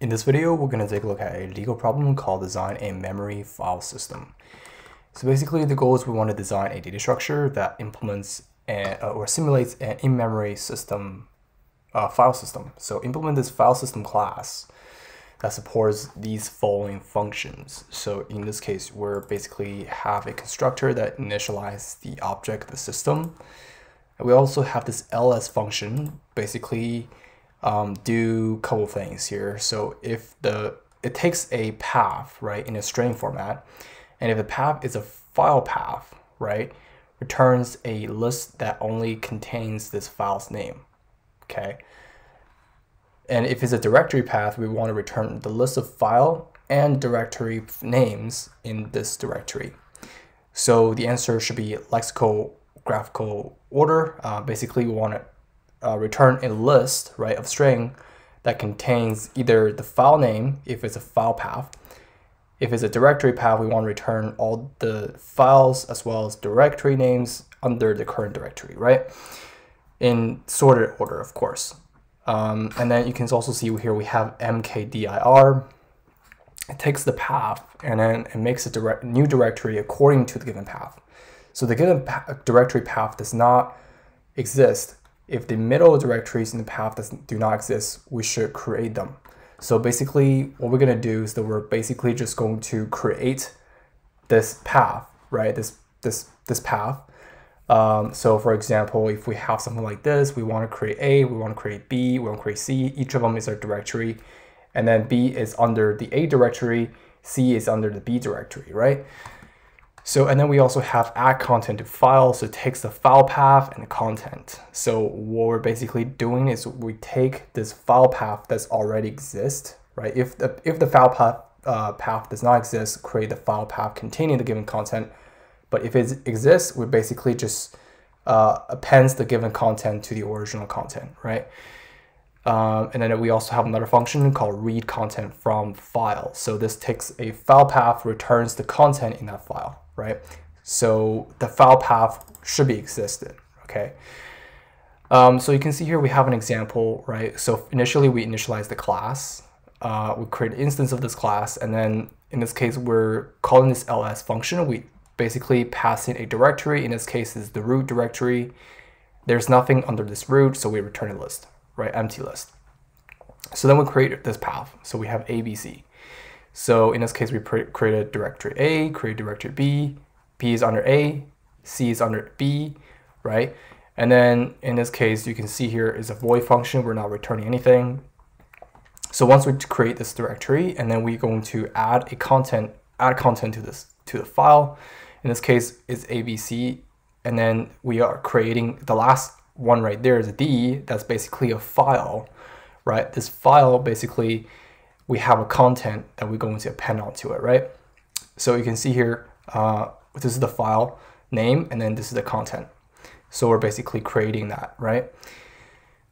In this video, we're going to take a look at a Leetcode problem called design a memory file system. So basically the goal is we want to design a data structure that implements a, uh, or simulates an in-memory system uh, file system. So implement this file system class that supports these following functions. So in this case, we're basically have a constructor that initializes the object of the system. And we also have this ls function, basically um, do a couple things here. So if the it takes a path, right, in a string format, and if the path is a file path, right, returns a list that only contains this file's name, okay? And if it's a directory path, we want to return the list of file and directory names in this directory. So the answer should be lexicographical order. Uh, basically, we want to uh, return a list, right, of string that contains either the file name, if it's a file path. If it's a directory path, we want to return all the files as well as directory names under the current directory, right? In sorted order, of course. Um, and then you can also see here we have mkdir. It takes the path and then it makes a direct, new directory according to the given path. So the given pa directory path does not exist if the middle directories in the path does, do not exist, we should create them. So basically what we're gonna do is that we're basically just going to create this path, right? This, this, this path. Um, so for example, if we have something like this, we wanna create A, we wanna create B, we wanna create C, each of them is a directory. And then B is under the A directory, C is under the B directory, right? So, and then we also have add content to file. So it takes the file path and the content. So what we're basically doing is we take this file path that's already exist, right? If the, if the file path, uh, path does not exist, create the file path containing the given content. But if it exists, we basically just uh, appends the given content to the original content, right? Um, and then we also have another function called read content from file. So this takes a file path, returns the content in that file right? So the file path should be existed, okay? Um, so you can see here we have an example, right? So initially we initialize the class, uh, we create an instance of this class, and then in this case we're calling this ls function. We basically pass in a directory. In this case is the root directory. There's nothing under this root, so we return a list, right? Empty list. So then we create this path. So we have ABC. So in this case, we create a directory A, create directory B, B is under A, C is under B, right? And then in this case, you can see here is a void function. We're not returning anything. So once we create this directory, and then we're going to add a content, add content to this to the file. In this case, it's ABC, and then we are creating the last one right there is a D. That's basically a file, right? This file basically we have a content that we're going to append onto it, right? So you can see here, uh, this is the file name, and then this is the content. So we're basically creating that, right?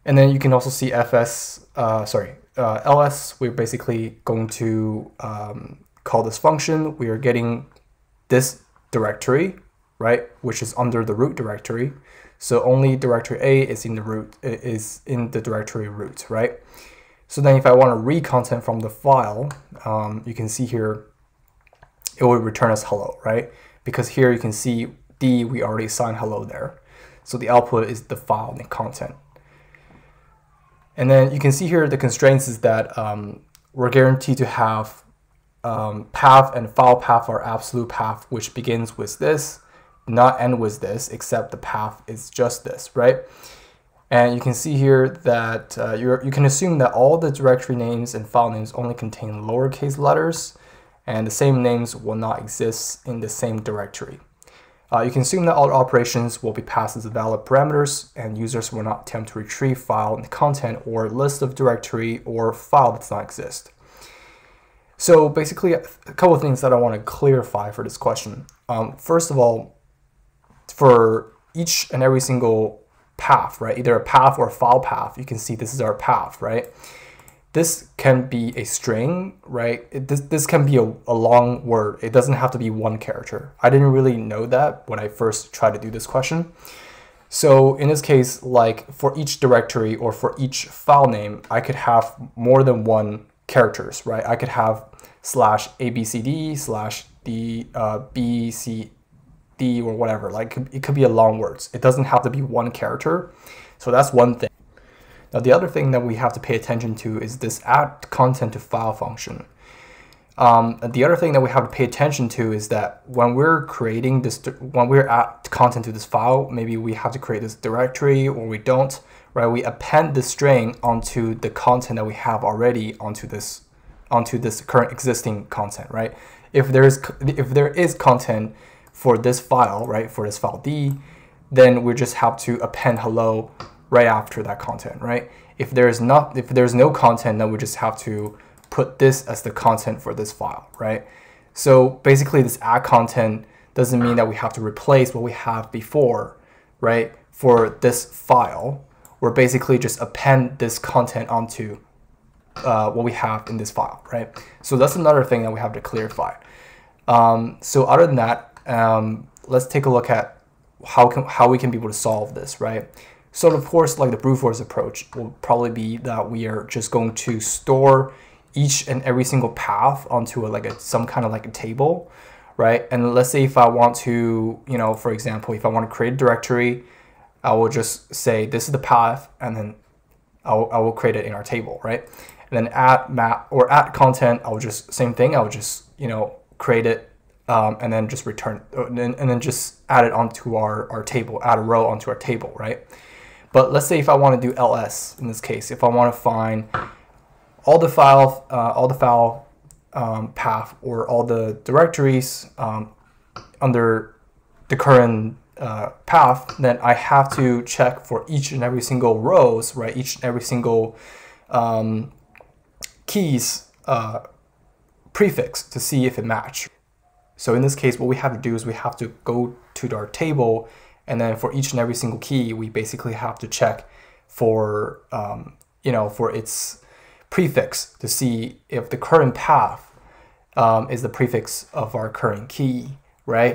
And then you can also see fs, uh, sorry, uh, ls, we're basically going to um, call this function. We are getting this directory, right, which is under the root directory. So only directory A is in the root, is in the directory root, right? So then if I want to read content from the file, um, you can see here, it will return us hello, right? Because here you can see D, we already assigned hello there. So the output is the file and the content. And then you can see here the constraints is that um, we're guaranteed to have um, path and file path are absolute path, which begins with this, not end with this, except the path is just this, right? And you can see here that uh, you can assume that all the directory names and file names only contain lowercase letters, and the same names will not exist in the same directory. Uh, you can assume that all operations will be passed as valid parameters, and users will not attempt to retrieve file content or list of directory or file that does not exist. So basically, a couple of things that I want to clarify for this question. Um, first of all, for each and every single path, right? Either a path or a file path. You can see this is our path, right? This can be a string, right? It, this, this can be a, a long word. It doesn't have to be one character. I didn't really know that when I first tried to do this question. So in this case, like for each directory or for each file name, I could have more than one characters, right? I could have slash abcd slash d uh, bcd or whatever. Like it could, it could be a long words. It doesn't have to be one character. So that's one thing. Now the other thing that we have to pay attention to is this add content to file function. Um, the other thing that we have to pay attention to is that when we're creating this, when we're add content to this file, maybe we have to create this directory or we don't, right? We append the string onto the content that we have already onto this, onto this current existing content, right? If there is, if there is content for this file, right, for this file D, then we just have to append hello right after that content, right? If there's not, if there's no content, then we just have to put this as the content for this file, right? So basically this add content doesn't mean that we have to replace what we have before, right? For this file, we're basically just append this content onto uh, what we have in this file, right? So that's another thing that we have to clarify. Um, so other than that, um, let's take a look at how can how we can be able to solve this, right? So of course, like the brute force approach will probably be that we are just going to store each and every single path onto a, like a some kind of like a table, right? And let's say if I want to, you know, for example, if I want to create a directory, I will just say this is the path, and then I will, I will create it in our table, right? And then add map or add content, I will just same thing. I will just you know create it um, and then just return and then, and then just add it onto our, our table, add a row onto our table, right? But let's say if I want to do ls in this case, if I want to find all the file, uh, all the file um, path or all the directories um, under the current uh, path, then I have to check for each and every single rows, right? Each and every single um, keys uh, prefix to see if it match. So in this case, what we have to do is we have to go to our table and then for each and every single key, we basically have to check for, um, you know, for its prefix to see if the current path um, is the prefix of our current key, right?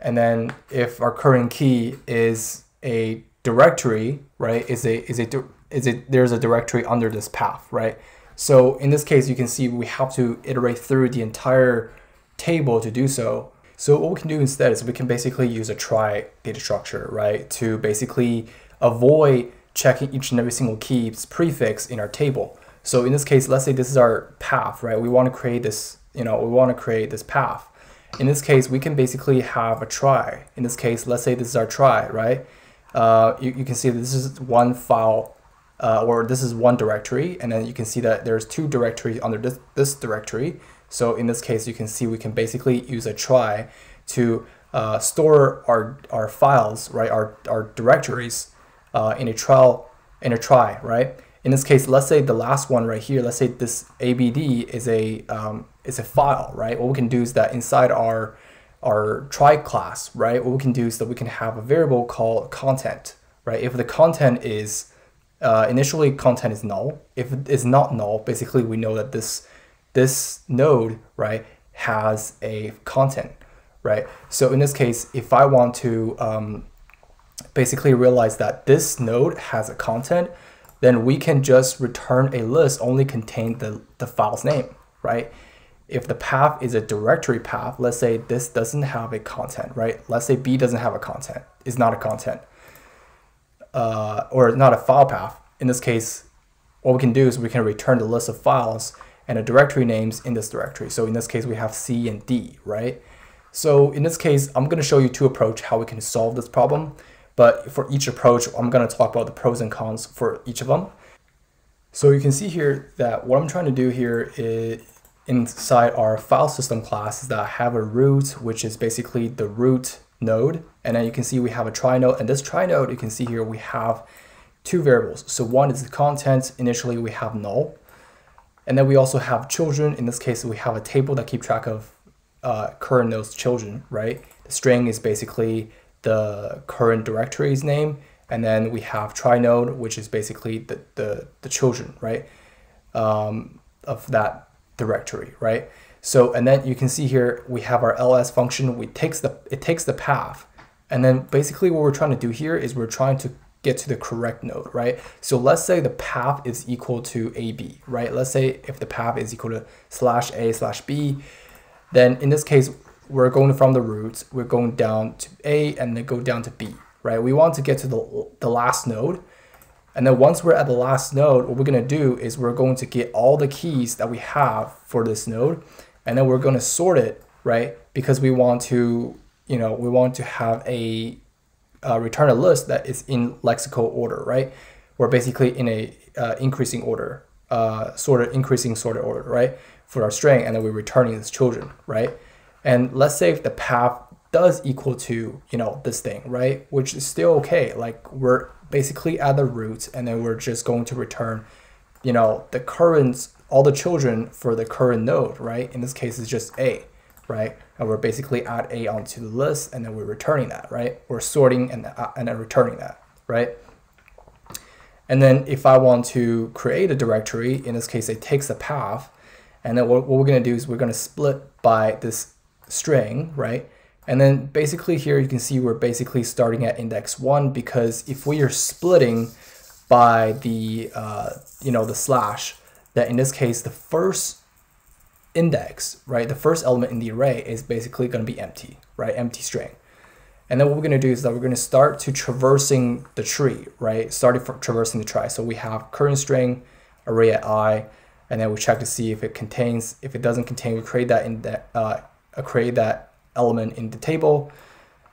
And then if our current key is a directory, right, is a, is a, is it, there's a directory under this path, right? So in this case, you can see we have to iterate through the entire table to do so. So what we can do instead is we can basically use a trie data structure, right? To basically avoid checking each and every single key's prefix in our table. So in this case, let's say this is our path, right? We want to create this, you know, we want to create this path. In this case, we can basically have a trie. In this case, let's say this is our trie, right? Uh, you, you can see this is one file uh, or this is one directory and then you can see that there's two directories under this, this directory so in this case, you can see we can basically use a trie to uh, store our, our files, right, our, our directories uh, in a trial, in a trie, right? In this case, let's say the last one right here, let's say this ABD is a, um, is a file, right? What we can do is that inside our, our trie class, right, what we can do is that we can have a variable called content, right? If the content is, uh, initially content is null, if it is not null, basically we know that this this node, right, has a content, right? So in this case, if I want to um, basically realize that this node has a content, then we can just return a list only contain the, the file's name, right? If the path is a directory path, let's say this doesn't have a content, right? Let's say B doesn't have a content, is not a content, uh, or not a file path. In this case, what we can do is we can return the list of files and the directory names in this directory. So in this case, we have C and D, right? So in this case, I'm going to show you two approach how we can solve this problem. But for each approach, I'm going to talk about the pros and cons for each of them. So you can see here that what I'm trying to do here is inside our file system class is that I have a root, which is basically the root node. And then you can see we have a trie node. And this trie node, you can see here we have two variables. So one is the content. Initially, we have null. And then we also have children. In this case, we have a table that keep track of uh, current node's children, right? The string is basically the current directory's name. And then we have trie node, which is basically the, the, the children, right? Um, of that directory, right? So, and then you can see here, we have our ls function, we takes the, it takes the path. And then basically what we're trying to do here is we're trying to get to the correct node, right? So let's say the path is equal to AB, right? Let's say if the path is equal to slash A slash B, then in this case, we're going from the roots, we're going down to A and then go down to B, right? We want to get to the, the last node. And then once we're at the last node, what we're gonna do is we're going to get all the keys that we have for this node, and then we're gonna sort it, right? Because we want to, you know, we want to have a uh, return a list that is in lexical order, right? We're basically in a uh, increasing order, uh, sort of increasing sorted order, right? For our string, and then we're returning its children, right? And let's say if the path does equal to, you know, this thing, right? Which is still okay. Like we're basically at the root and then we're just going to return, you know, the current, all the children for the current node, right? In this case, it's just A, right? And we're basically add A onto the list and then we're returning that, right? We're sorting and, uh, and then returning that, right? And then if I want to create a directory, in this case, it takes a path. And then what, what we're going to do is we're going to split by this string, right? And then basically here you can see we're basically starting at index one because if we are splitting by the, uh, you know, the slash, that in this case, the first index, right, the first element in the array is basically going to be empty, right, empty string. And then what we're going to do is that we're going to start to traversing the tree, right, starting from traversing the tree. So we have current string, array at i, and then we check to see if it contains, if it doesn't contain, we create that in that, uh, create that element in the table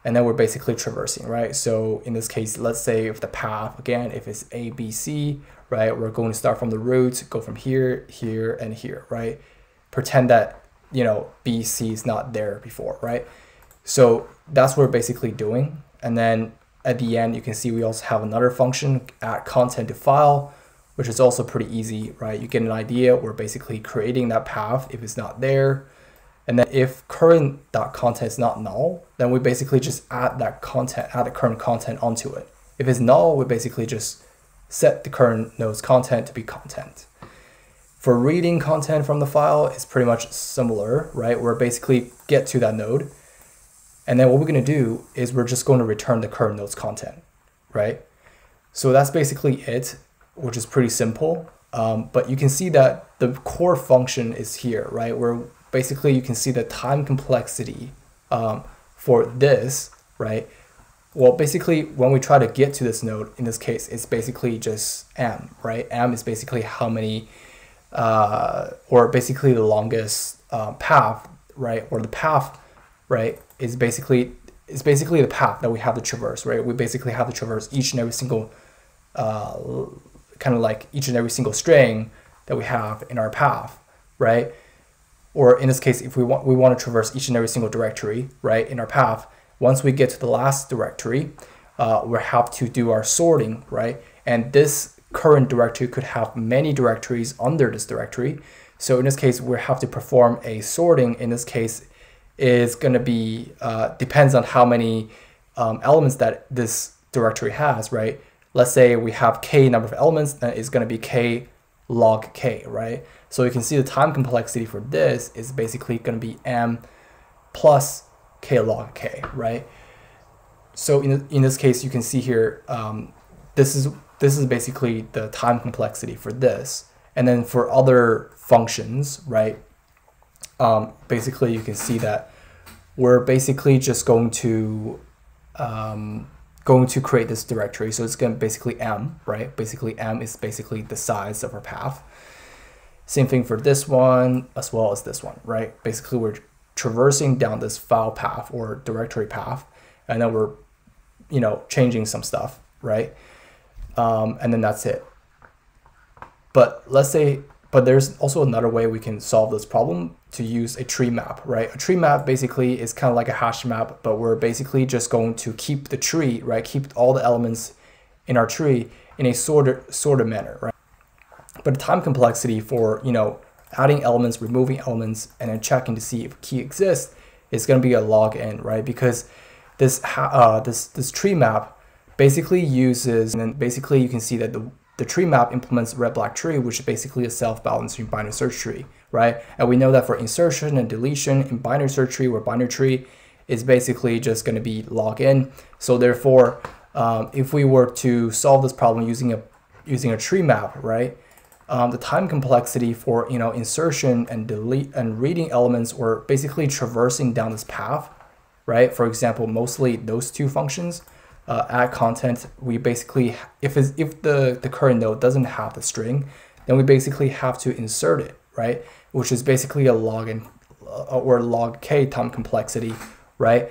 and then we're basically traversing, right? So in this case, let's say if the path, again, if it's A, B, C, right, we're going to start from the root, go from here, here, and here, right? Pretend that, you know, B, C is not there before, right? So that's what we're basically doing. And then at the end, you can see we also have another function, add content to file, which is also pretty easy, right? You get an idea, we're basically creating that path if it's not there, and then if current.content is not null, then we basically just add that content, add the current content onto it. If it's null, we basically just set the current node's content to be content. For reading content from the file, it's pretty much similar, right? We're basically get to that node. And then what we're going to do is we're just going to return the current node's content, right? So that's basically it, which is pretty simple. Um, but you can see that the core function is here, right? Where basically you can see the time complexity um, for this, right? Well, basically when we try to get to this node, in this case, it's basically just m, right? m is basically how many, uh, or basically the longest uh, path, right? Or the path, right, is basically is basically the path that we have to traverse, right? We basically have to traverse each and every single, uh, kind of like each and every single string that we have in our path, right? or in this case, if we want, we want to traverse each and every single directory, right, in our path, once we get to the last directory, uh, we have to do our sorting, right? And this current directory could have many directories under this directory. So in this case, we have to perform a sorting. In this case, is going to be, uh, depends on how many um, elements that this directory has, right? Let's say we have k number of elements, then it's going to be k log k, right? So you can see the time complexity for this is basically going to be m plus k log k, right? So in, in this case, you can see here, um, this is this is basically the time complexity for this. And then for other functions, right, um, basically you can see that we're basically just going to um, going to create this directory. So it's going to basically m, right? Basically m is basically the size of our path. Same thing for this one as well as this one, right? Basically we're traversing down this file path or directory path and then we're, you know, changing some stuff, right? Um, and then that's it. But let's say but there's also another way we can solve this problem to use a tree map, right? A tree map basically is kind of like a hash map, but we're basically just going to keep the tree, right? Keep all the elements in our tree in a sorted, sorted manner, right? But the time complexity for, you know, adding elements, removing elements, and then checking to see if a key exists is going to be a log n, right? Because this, uh, this, this tree map basically uses, and then basically you can see that the the tree map implements red black tree, which is basically a self-balancing binary search tree, right? And we know that for insertion and deletion in binary search tree where binary tree is basically just going to be log n. So therefore, um, if we were to solve this problem using a using a tree map, right? Um, the time complexity for you know insertion and delete and reading elements or basically traversing down this path, right? For example, mostly those two functions, uh, add content. We basically if it's, if the the current node doesn't have the string, then we basically have to insert it, right? Which is basically a log and uh, or log k time complexity, right?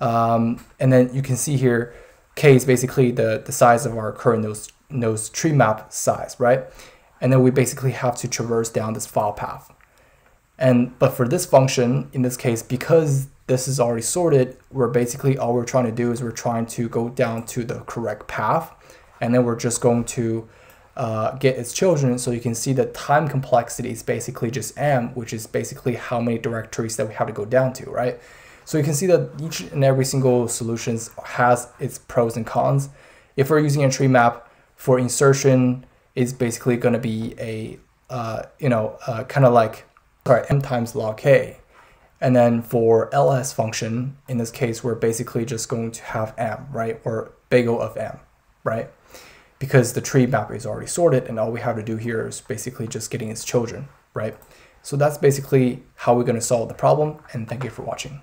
Um, and then you can see here k is basically the, the size of our current node's, node's tree map size, right? And then we basically have to traverse down this file path. And but for this function, in this case, because this is already sorted, we're basically all we're trying to do is we're trying to go down to the correct path, and then we're just going to uh, get its children. So you can see the time complexity is basically just m, which is basically how many directories that we have to go down to, right? So you can see that each and every single solutions has its pros and cons. If we're using a tree map for insertion, it's basically going to be a, uh, you know, uh, kind of like, sorry, m times log k. And then for ls function, in this case, we're basically just going to have m, right? Or O of m, right? Because the tree map is already sorted and all we have to do here is basically just getting its children, right? So that's basically how we're going to solve the problem and thank you for watching.